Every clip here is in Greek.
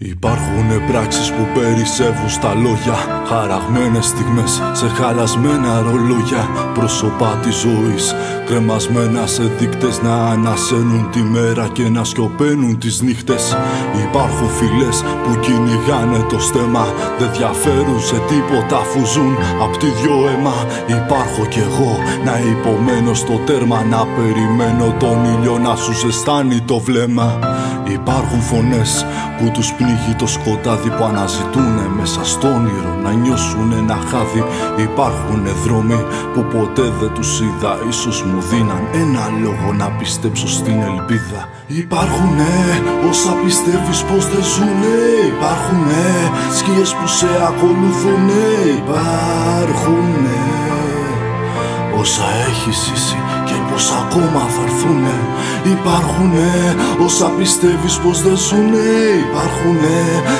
Υπάρχουν πράξεις που περισσεύουν στα λόγια. Χαραγμένες στιγμές σε χαλασμένα ρολόγια. Πρόσωπα της ζωής κρεμασμένα σε δείκτες Να ανασένουν τη μέρα και να σκοπαίνουν τις νύχτες. Υπάρχουν φυλές που κυνηγάνε το στέμα. Δεν διαφέρουν σε τίποτα αφού ζουν απ' τη δυο αίμα. Υπάρχω κι εγώ να υπομένω στο τέρμα. Να περιμένω τον ήλιο να σου ζεστάνει το βλέμμα Υπάρχουν φωνές που τους πνίγει το σκοτάδι που αναζητούνε μέσα στο όνειρο να νιώσουν ένα χάδι. Υπάρχουν δρόμοι που ποτέ δεν τους είδα. Ίσως μου δίναν ένα λόγο να πιστέψω στην ελπίδα. Υπάρχουνε όσα πιστεύεις πως δεν ζουνε. Υπάρχουνε σκιές που σε ακολουθούνε Υπάρχουνε όσα έχεις ζήσει και πως ακόμα θα έρθουνε. Υπάρχουνε όσα πιστεύεις πως δεν ζουνε Υπάρχουνε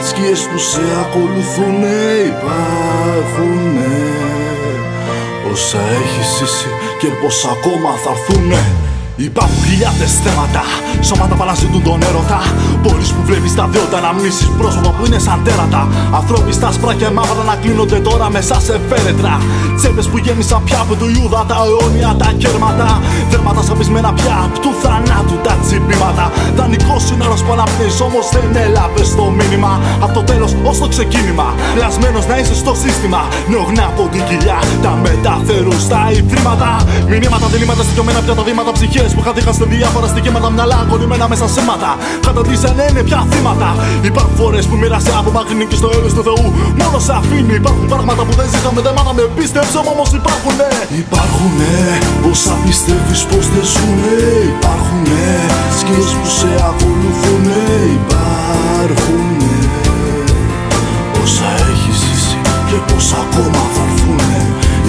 σκιές που σε ακολουθούνε. Υπάρχουνε όσα έχεις ζήσει και πως ακόμα θα έρθουνε Υπάρχουν χιλιάδε θέματα, σώματα που αναζητούν τον έρωτα. Πόλεις που βλέπεις τα δύο αναμνήσει, πρόσωπα που είναι σαν τέρατα. Ανθρώποι στα σπρά και μαύρα να κλείνονται τώρα μέσα σε φέρετρα. Τσέπες που γέμισαν πια από του Ιούδα τα αιώνια τα κέρματα. Δέρματα σαπισμένα πια από του θανάτου τα τσιμπήματα. Δανεικό σύναρο που αναπνέεις, όμως δεν έλαβε το μήνυμα. Από το τέλος ως το ξεκίνημα. Λασμένος να είσαι στο σύστημα. Νεογνά από την κοιλιά, τα μεταφέρουν στα ιδρύματα. Μηνύματα, διλήμματα, στοιχειωμένα πια τα βήματα ψυχές που χαθήκαν διάφορα στοιχήματα μυαλά κολλημένα μέσα σε μάτα. Καταντήσαν είναι πια θύματα. Υπάρχουν φορές που μοίρασε από μακρινή και στο έλεος του Θεού. Μόνος σε αφήνει. Υπάρχουν πράγματα που δεν ζήσαμε, δεν μάθαμε. Πίστεψε όμως υπάρχουνε. Υπάρχουνε όσα πιστεύεις πως δεν ζουνε. Υπάρχουνε σκιέ που σε ακολουθούνε. Υπάρχουνε όσα έχεις ζήσει και πώ ακόμα θα έρθουνε.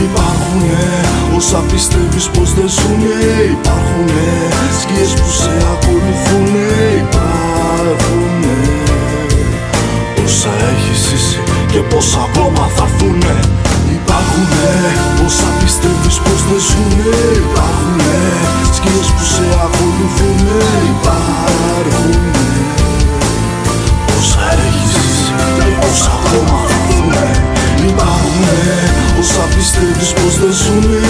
Υπάρχουνε όσα πιστεύεις πως δεν ζουνε Υπάρχουνε σκιές που σε ακολουθούνε Υπάρχουνε όσα έχεις ζήσει και πως ακόμα ακόμα θα έρθουνε